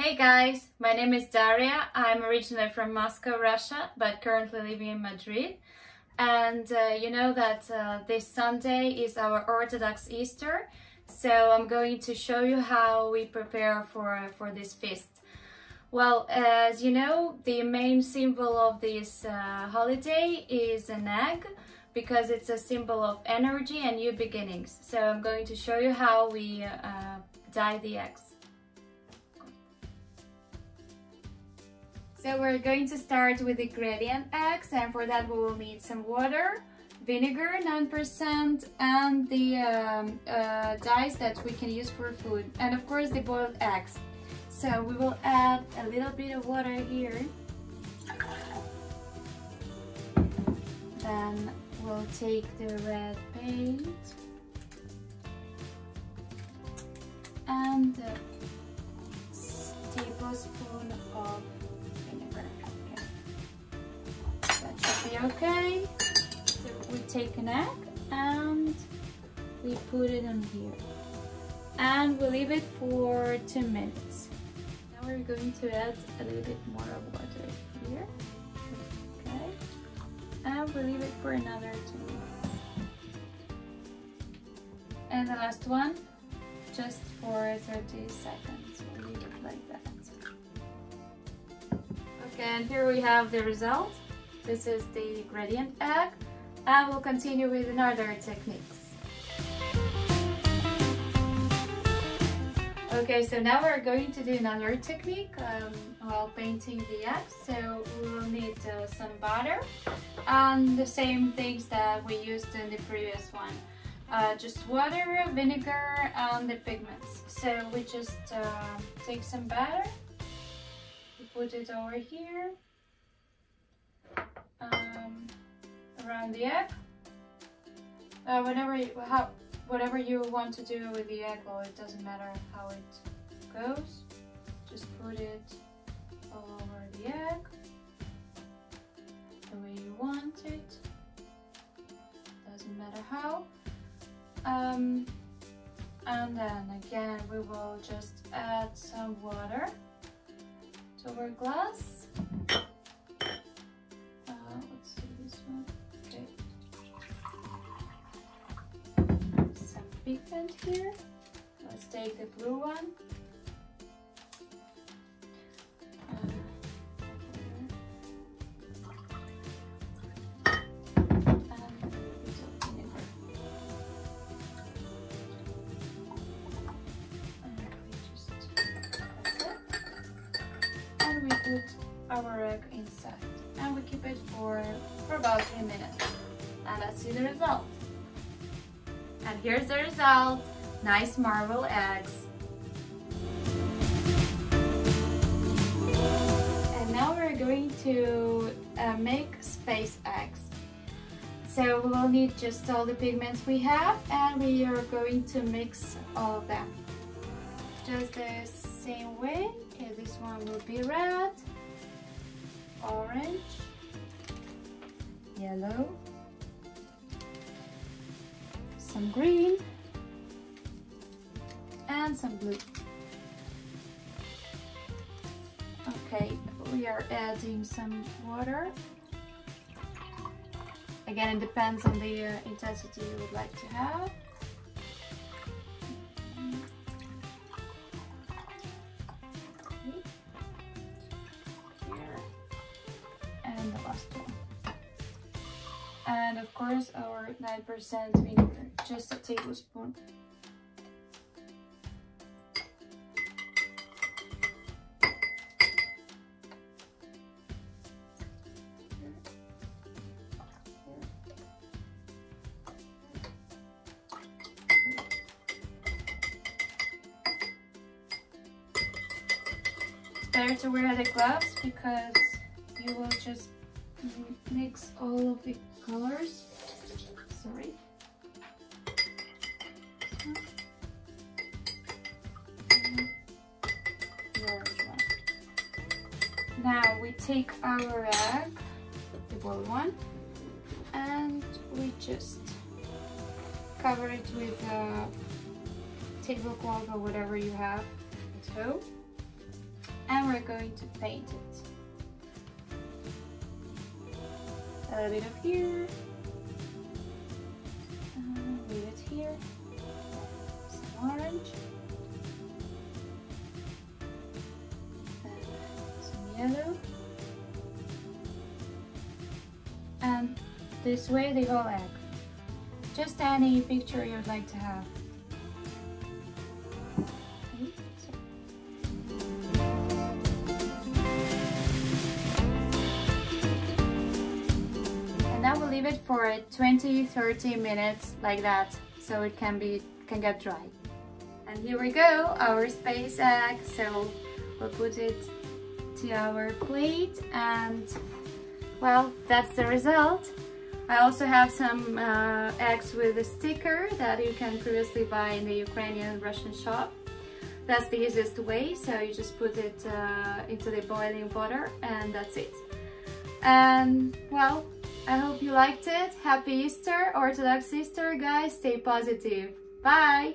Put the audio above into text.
Hey guys, my name is Daria. I'm originally from Moscow, Russia, but currently living in Madrid. And uh, you know that uh, this Sunday is our Orthodox Easter, so I'm going to show you how we prepare for, for this feast. Well, as you know, the main symbol of this uh, holiday is an egg because it's a symbol of energy and new beginnings. So I'm going to show you how we uh, dye the eggs. So we're going to start with the gradient eggs and for that we will need some water, vinegar 9% and the um, uh, dyes that we can use for food and of course the boiled eggs. So we will add a little bit of water here. Then we'll take the red paint and a tablespoon of okay. So we take an egg and we put it on here. And we leave it for two minutes. Now we're going to add a little bit more of water here. Okay. And we leave it for another two minutes. And the last one, just for 30 seconds. We'll leave it like that. Okay, and here we have the result. This is the gradient egg and we'll continue with another techniques. Okay, so now we're going to do another technique um, while painting the egg. So we will need uh, some butter and the same things that we used in the previous one. Uh, just water, vinegar and the pigments. So we just uh, take some butter, put it over here um, around the egg. Uh, whenever you, whatever you want to do with the egg, well, it doesn't matter how it goes. Just put it all over the egg, the way you want it. Doesn't matter how. Um, and then again, we will just add some water to our glass. Pigment here. Let's take the blue one. and we put our egg inside and we keep it for, for about 10 minutes and let's see the result. And here's the result, nice marble eggs. And now we're going to uh, make space eggs. So we will need just all the pigments we have and we are going to mix all of them. Just the same way. Okay, this one will be red, orange, yellow, some green and some blue. Okay, we are adding some water. Again, it depends on the uh, intensity you would like to have. And of course our 9% vinegar just a tablespoon. It's better to wear the gloves because you will just mix all of the colors. Sorry. Now we take our egg, the boiled one, and we just cover it with a tablecloth or whatever you have at home. And we're going to paint it. A bit of here. Uh, leave it here. Some orange. some yellow. And this way the whole egg. Just any picture you'd like to have. And now leave it for 20-30 minutes like that so it can be can get dry. And here we go, our space egg. So we'll put it to our plate and well, that's the result. I also have some uh, eggs with a sticker that you can previously buy in the Ukrainian Russian shop. That's the easiest way, so you just put it uh, into the boiling water and that's it. And well, I hope you liked it. Happy Easter, Orthodox Easter, guys. Stay positive. Bye!